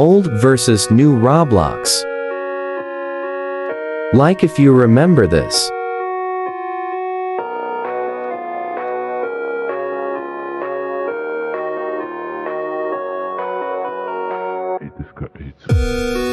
Old versus new Roblox. Like if you remember this. It's, it's